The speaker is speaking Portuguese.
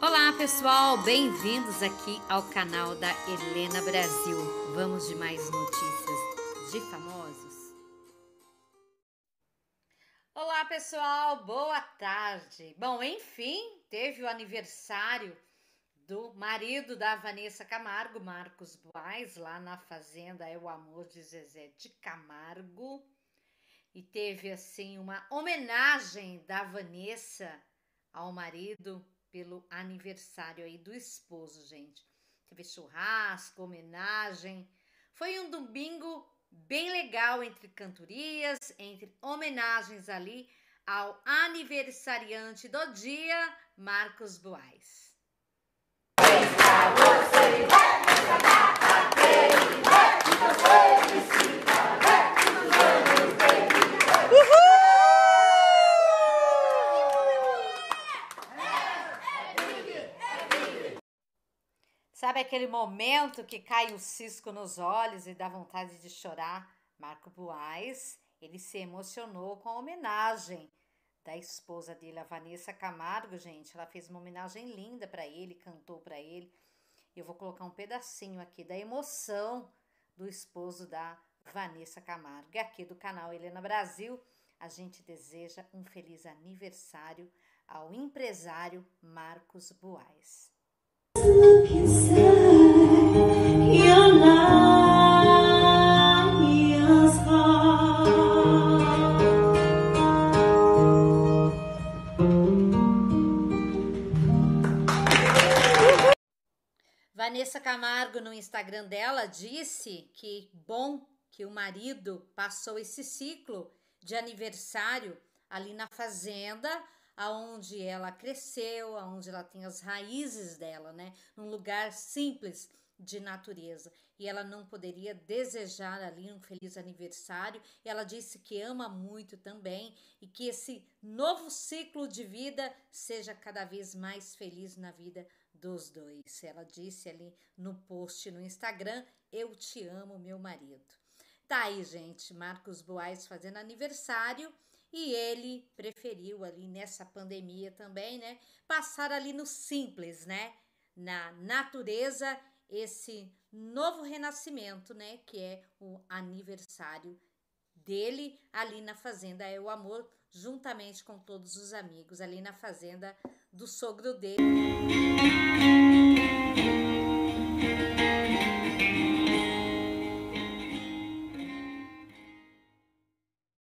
Olá pessoal, bem-vindos aqui ao canal da Helena Brasil. Vamos de mais notícias de famosos. Olá pessoal, boa tarde. Bom, enfim, teve o aniversário do marido da Vanessa Camargo, Marcos Boaz, lá na fazenda É o Amor de Zezé de Camargo. E teve assim uma homenagem da Vanessa ao marido pelo aniversário aí do esposo, gente. Teve churrasco, homenagem. Foi um domingo bem legal entre cantorias, entre homenagens ali ao aniversariante do dia, Marcos Boaz. Sabe aquele momento que cai o cisco nos olhos e dá vontade de chorar? Marco Buais, ele se emocionou com a homenagem da esposa dele, a Vanessa Camargo, gente. Ela fez uma homenagem linda para ele, cantou para ele. Eu vou colocar um pedacinho aqui da emoção do esposo da Vanessa Camargo. E aqui do canal Helena Brasil, a gente deseja um feliz aniversário ao empresário Marcos Buais. Vanessa Camargo no Instagram dela disse que bom que o marido passou esse ciclo de aniversário ali na fazenda aonde ela cresceu, aonde ela tem as raízes dela, né? Num lugar simples de natureza. E ela não poderia desejar ali um feliz aniversário. Ela disse que ama muito também e que esse novo ciclo de vida seja cada vez mais feliz na vida dos dois. Ela disse ali no post no Instagram: Eu te amo, meu marido. Tá aí, gente, Marcos Boaz fazendo aniversário e ele preferiu ali nessa pandemia também, né, passar ali no simples, né, na natureza, esse novo renascimento, né, que é o aniversário dele ali na fazenda é o amor, juntamente com todos os amigos ali na fazenda do sogro dele.